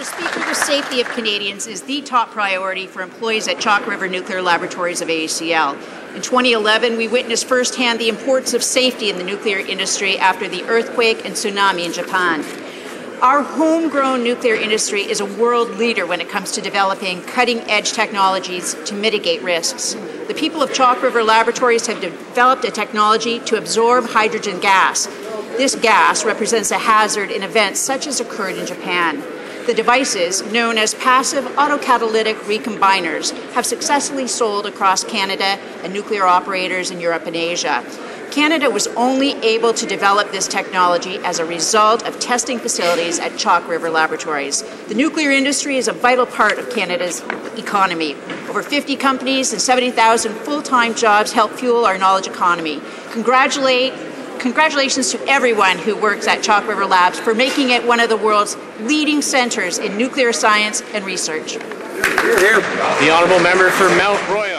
Mr. Speaker, the safety of Canadians is the top priority for employees at Chalk River Nuclear Laboratories of AECL. In 2011, we witnessed firsthand the importance of safety in the nuclear industry after the earthquake and tsunami in Japan. Our homegrown nuclear industry is a world leader when it comes to developing cutting edge technologies to mitigate risks. The people of Chalk River Laboratories have developed a technology to absorb hydrogen gas. This gas represents a hazard in events such as occurred in Japan. The devices, known as passive autocatalytic recombiners, have successfully sold across Canada and nuclear operators in Europe and Asia. Canada was only able to develop this technology as a result of testing facilities at Chalk River Laboratories. The nuclear industry is a vital part of Canada's economy. Over 50 companies and 70,000 full time jobs help fuel our knowledge economy. Congratulate Congratulations to everyone who works at Chalk River Labs for making it one of the world's leading centers in nuclear science and research. The Honourable Member for Mount Royal.